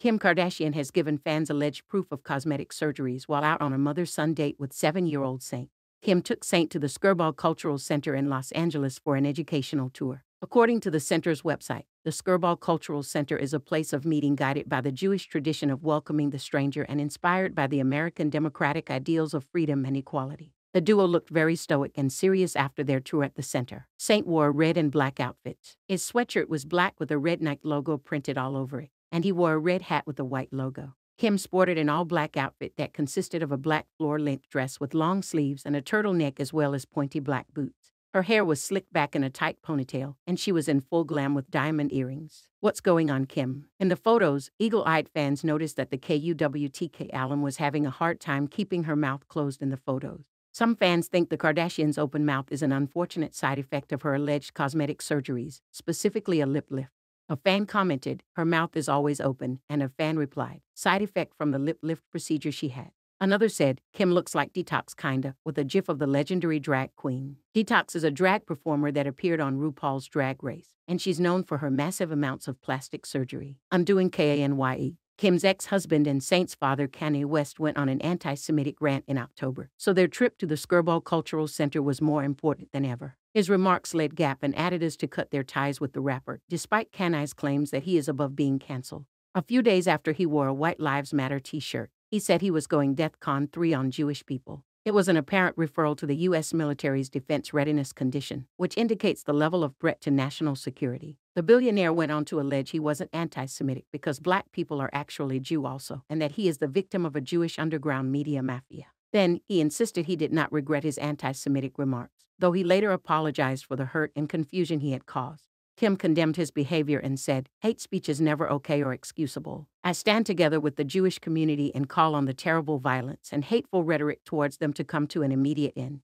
Kim Kardashian has given fans alleged proof of cosmetic surgeries while out on a mother son date with seven year old Saint. Kim took Saint to the Skirball Cultural Center in Los Angeles for an educational tour. According to the center's website, the Skirball Cultural Center is a place of meeting guided by the Jewish tradition of welcoming the stranger and inspired by the American democratic ideals of freedom and equality. The duo looked very stoic and serious after their tour at the center. Saint wore a red and black outfit. His sweatshirt was black with a red Nike logo printed all over it, and he wore a red hat with a white logo. Kim sported an all black outfit that consisted of a black floor length dress with long sleeves and a turtleneck as well as pointy black boots. Her hair was slicked back in a tight ponytail, and she was in full glam with diamond earrings. What's going on, Kim? In the photos, eagle eyed fans noticed that the KUWTK alum was having a hard time keeping her mouth closed in the photos. Some fans think the Kardashians' open mouth is an unfortunate side effect of her alleged cosmetic surgeries, specifically a lip lift. A fan commented, Her mouth is always open, and a fan replied, Side effect from the lip lift procedure she had. Another said, Kim looks like Detox kinda, with a gif of the legendary drag queen. Detox is a drag performer that appeared on RuPaul's Drag Race, and she's known for her massive amounts of plastic surgery. I'm doing KANYE. Kim's ex husband and Saint's father, Kanye West, went on an anti Semitic rant in October, so their trip to the Skirball Cultural Center was more important than ever. His remarks led Gap and Adidas to cut their ties with the rapper, despite Kanye's claims that he is above being canceled. A few days after he wore a White Lives Matter t shirt, he said he was going DEFCON 3 on Jewish people. It was an apparent referral to the U.S. military's defense readiness condition, which indicates the level of threat to national security. The billionaire went on to allege he wasn't anti Semitic because black people are actually Jew also, and that he is the victim of a Jewish underground media mafia. Then, he insisted he did not regret his anti Semitic remarks, though he later apologized for the hurt and confusion he had caused. Kim condemned his behavior and said, Hate speech is never okay or excusable. I stand together with the Jewish community and call on the terrible violence and hateful rhetoric towards them to come to an immediate end.